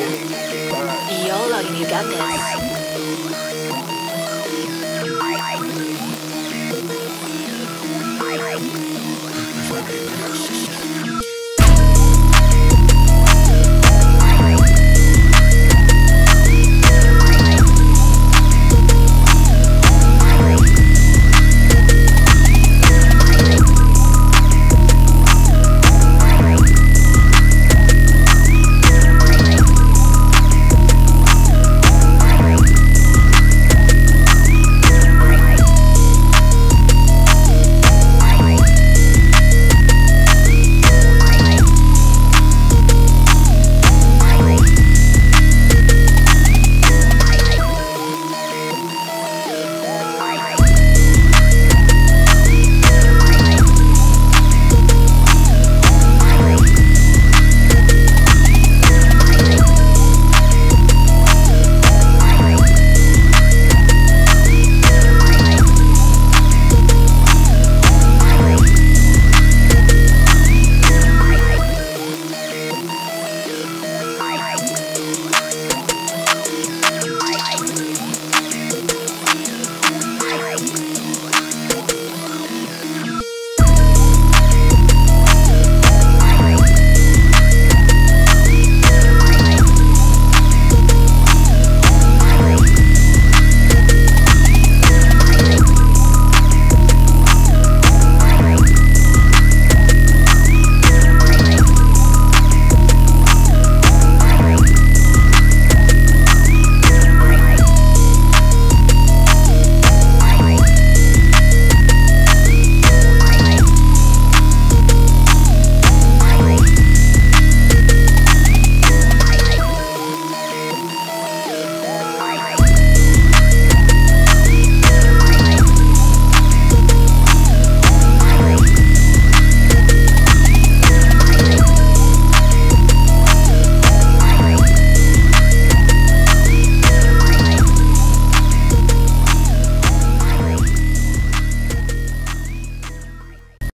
YOLO, you got this.